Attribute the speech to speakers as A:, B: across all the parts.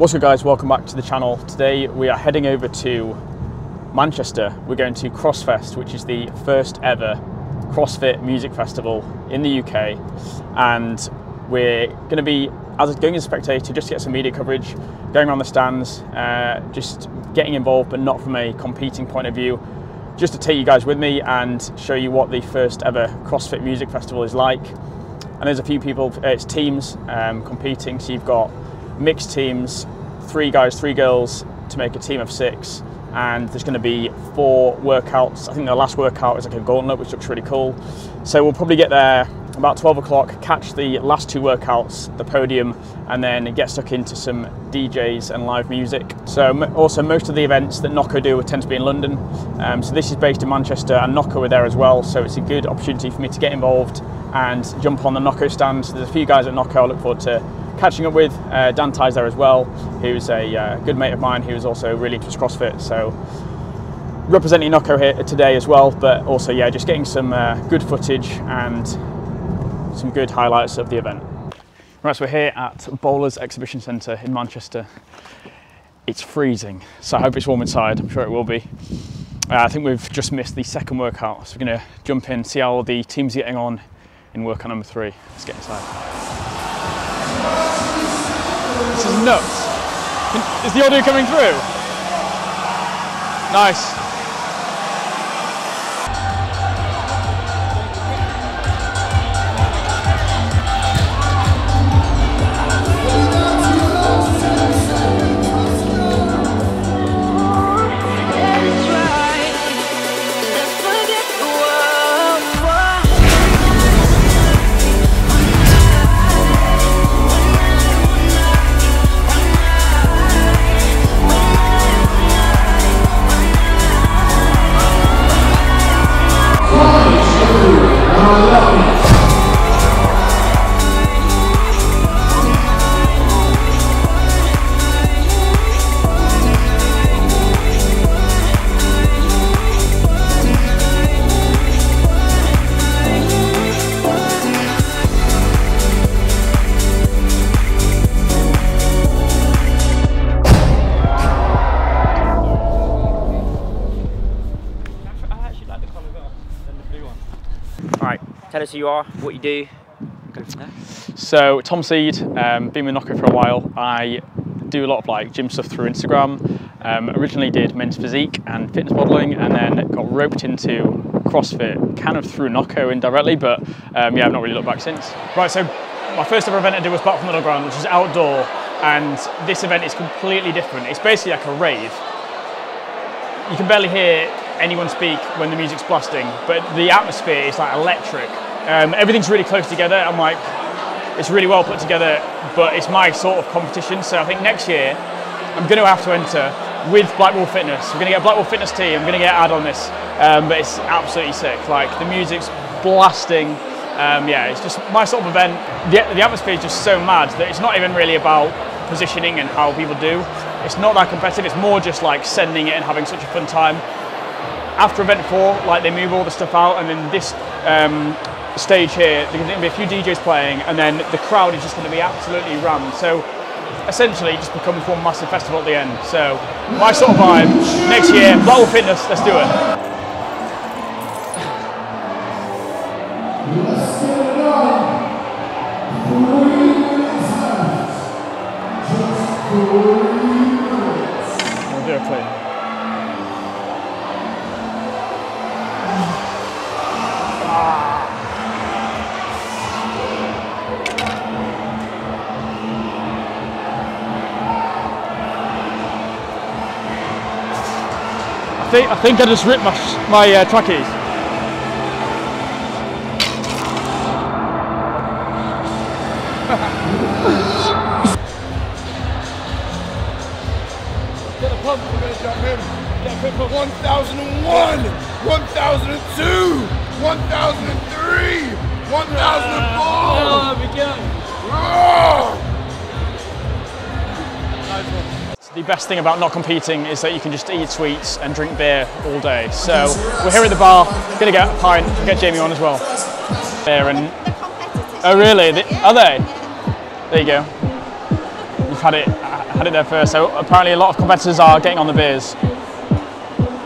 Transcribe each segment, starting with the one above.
A: What's good guys, welcome back to the channel. Today we are heading over to Manchester. We're going to Crossfest, which is the first ever CrossFit music festival in the UK. And we're going to be, as going as a spectator, just to get some media coverage, going around the stands, uh, just getting involved, but not from a competing point of view, just to take you guys with me and show you what the first ever CrossFit music festival is like. And there's a few people, uh, it's teams um, competing, so you've got mixed teams, three guys, three girls to make a team of six. And there's going to be four workouts. I think the last workout is like a gauntlet, which looks really cool. So we'll probably get there about 12 o'clock, catch the last two workouts, the podium, and then get stuck into some DJs and live music. So also most of the events that Nocco do tend to be in London. Um, so this is based in Manchester and Nocco are there as well. So it's a good opportunity for me to get involved and jump on the Nocco stand. So there's a few guys at Nocco I look forward to catching up with. Uh, Dan there as well, who's a uh, good mate of mine who is also really into CrossFit. So representing Nocco here today as well, but also yeah, just getting some uh, good footage and some good highlights of the event. Right, so we're here at Bowlers Exhibition Centre in Manchester. It's freezing, so I hope it's warm inside. I'm sure it will be. Uh, I think we've just missed the second workout, so we're going to jump in, see how the team's getting on in workout number three. Let's get inside. This is nuts. Is the audio coming through? Nice.
B: Alright, tell us who you are, what you do, go from there.
A: So Tom Seed, um, been with Nocco for a while. I do a lot of like gym stuff through Instagram. Um, originally did men's physique and fitness modelling, and then got roped into CrossFit kind of through Nocco indirectly, but um, yeah, I've not really looked back since. Right, so my first ever event I did was Back from the Ground, which is outdoor, and this event is completely different. It's basically like a rave. You can barely hear anyone speak when the music's blasting, but the atmosphere is like electric. Um, everything's really close together. I'm like, it's really well put together, but it's my sort of competition. So I think next year I'm going to have to enter with Blackwall Fitness. We're going to get Blackwall Fitness team. I'm going to get ad on this, um, but it's absolutely sick. Like the music's blasting. Um, yeah, it's just my sort of event. The, the atmosphere is just so mad that it's not even really about positioning and how people do. It's not that competitive. It's more just like sending it and having such a fun time after event four, like they move all the stuff out, and then this um, stage here, there's going to be a few DJs playing, and then the crowd is just going to be absolutely rammed. So essentially, it just becomes one massive festival at the end. So my sort of vibe next year, Blackwall Fitness, let's do it. We'll do a. think, I think I just ripped my, my uh, trackies.
C: Get a pump, we're gonna jump in. Get fit for 1001, 1002, 1003, 1004.
A: Oh, we go.
C: Oh!
A: The best thing about not competing is that you can just eat sweets and drink beer all day. So we're here at the bar, gonna get a pint, get Jamie on as well. There and oh really? Are they? There you go. You've had it had it there first. So apparently a lot of competitors are getting on the beers.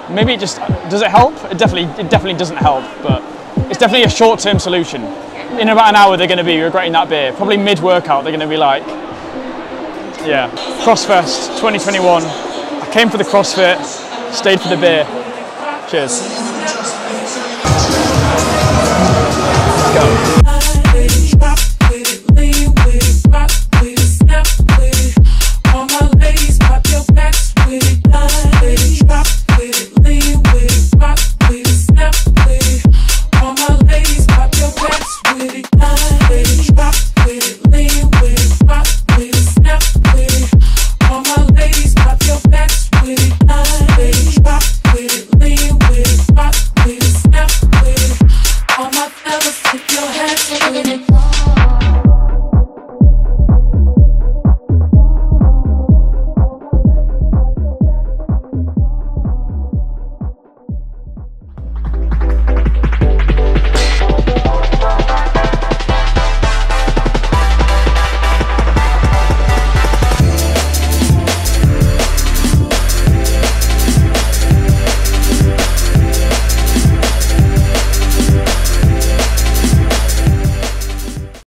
A: Maybe it just does it help? It definitely it definitely doesn't help, but it's definitely a short-term solution. In about an hour, they're going to be regretting that beer. Probably mid-workout, they're going to be like, yeah. CrossFest 2021. I came for the CrossFit, stayed for the beer. Cheers.